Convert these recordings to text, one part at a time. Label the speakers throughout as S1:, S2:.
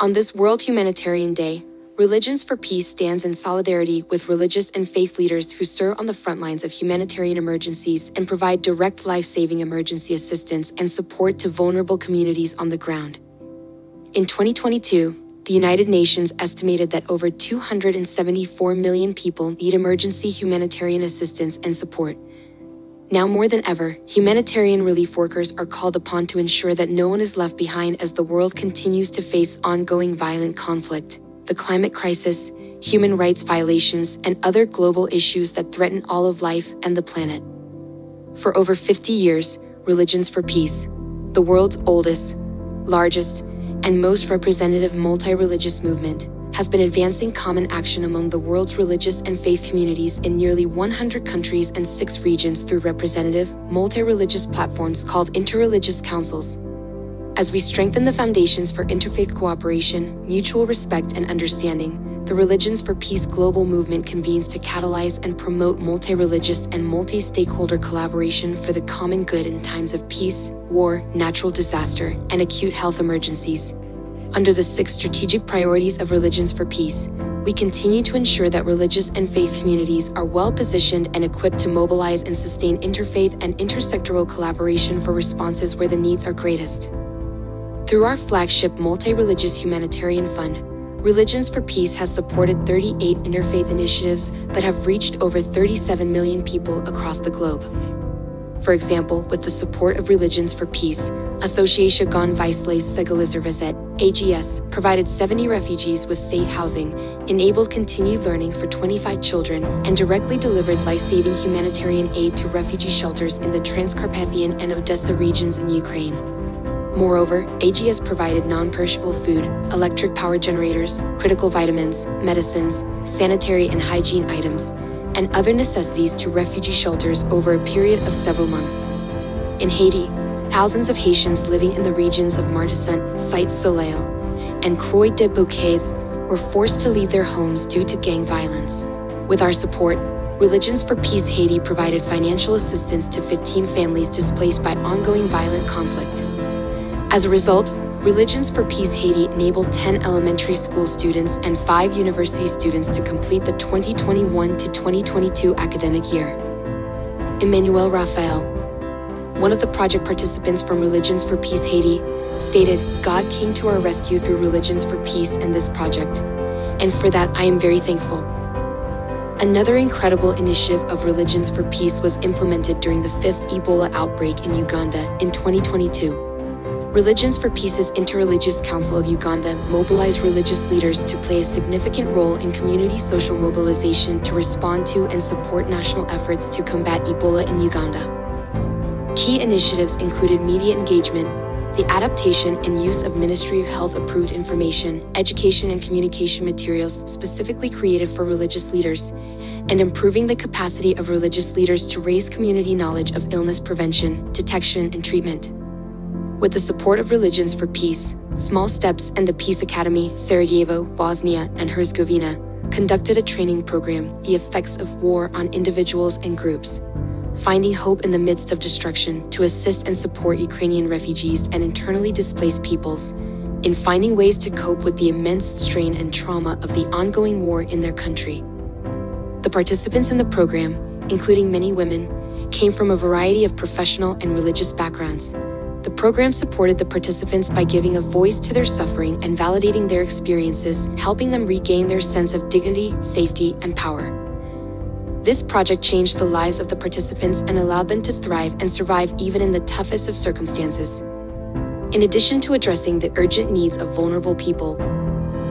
S1: On this World Humanitarian Day, Religions for Peace stands in solidarity with religious and faith leaders who serve on the front lines of humanitarian emergencies and provide direct life saving emergency assistance and support to vulnerable communities on the ground. In 2022, the United Nations estimated that over 274 million people need emergency humanitarian assistance and support. Now more than ever, humanitarian relief workers are called upon to ensure that no one is left behind as the world continues to face ongoing violent conflict the climate crisis, human rights violations, and other global issues that threaten all of life and the planet. For over 50 years, Religions for Peace, the world's oldest, largest, and most representative multi religious movement, has been advancing common action among the world's religious and faith communities in nearly 100 countries and six regions through representative, multi religious platforms called interreligious councils, as we strengthen the foundations for interfaith cooperation, mutual respect, and understanding, the Religions for Peace global movement convenes to catalyze and promote multi religious and multi stakeholder collaboration for the common good in times of peace, war, natural disaster, and acute health emergencies. Under the six strategic priorities of Religions for Peace, we continue to ensure that religious and faith communities are well positioned and equipped to mobilize and sustain interfaith and intersectoral collaboration for responses where the needs are greatest. Through our flagship multi religious humanitarian fund, Religions for Peace has supported 38 interfaith initiatives that have reached over 37 million people across the globe. For example, with the support of Religions for Peace, Association Weisleis Segalizervezet, AGS, provided 70 refugees with safe housing, enabled continued learning for 25 children, and directly delivered life saving humanitarian aid to refugee shelters in the Transcarpathian and Odessa regions in Ukraine. Moreover, AGS provided non perishable food, electric power generators, critical vitamins, medicines, sanitary and hygiene items, and other necessities to refugee shelters over a period of several months. In Haiti, thousands of Haitians living in the regions of Martissant, Cité Soleil, and Croix-des-Bouquets were forced to leave their homes due to gang violence. With our support, Religions for Peace Haiti provided financial assistance to 15 families displaced by ongoing violent conflict. As a result, Religions for Peace Haiti enabled 10 elementary school students and 5 university students to complete the 2021 to 2022 academic year. Emmanuel Raphael, one of the project participants from Religions for Peace Haiti, stated, God came to our rescue through Religions for Peace and this project. And for that, I am very thankful. Another incredible initiative of Religions for Peace was implemented during the fifth Ebola outbreak in Uganda in 2022. Religions for Peace's Interreligious Council of Uganda mobilized religious leaders to play a significant role in community social mobilization to respond to and support national efforts to combat Ebola in Uganda. Key initiatives included media engagement, the adaptation and use of Ministry of Health approved information, education, and communication materials specifically created for religious leaders, and improving the capacity of religious leaders to raise community knowledge of illness prevention, detection, and treatment. With the support of Religions for Peace, Small Steps, and the Peace Academy, Sarajevo, Bosnia, and Herzegovina conducted a training program, The Effects of War on Individuals and Groups, finding hope in the midst of destruction to assist and support Ukrainian refugees and internally displaced peoples in finding ways to cope with the immense strain and trauma of the ongoing war in their country. The participants in the program, including many women, came from a variety of professional and religious backgrounds the program supported the participants by giving a voice to their suffering and validating their experiences, helping them regain their sense of dignity, safety, and power. This project changed the lives of the participants and allowed them to thrive and survive even in the toughest of circumstances. In addition to addressing the urgent needs of vulnerable people,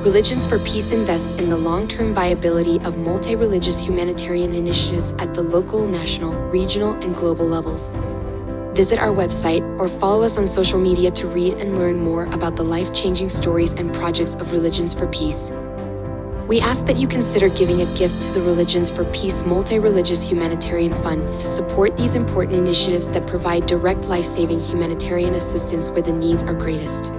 S1: Religions for Peace invests in the long term viability of multi religious humanitarian initiatives at the local, national, regional, and global levels visit our website or follow us on social media to read and learn more about the life changing stories and projects of Religions for Peace. We ask that you consider giving a gift to the Religions for Peace Multi Religious Humanitarian Fund to support these important initiatives that provide direct life saving humanitarian assistance where the needs are greatest.